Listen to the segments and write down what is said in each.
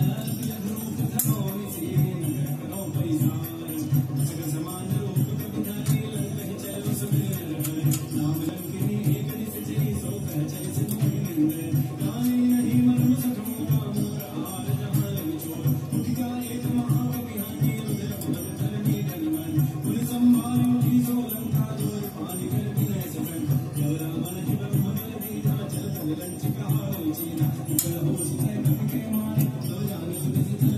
Thank on. 你不要和我在一个拿着你的遥控器在半空飞得的荣誉真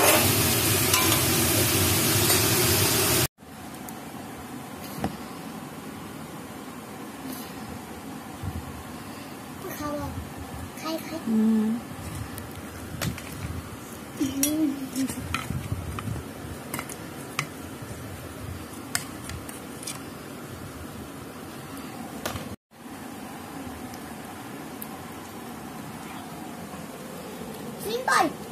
嗯。Bye.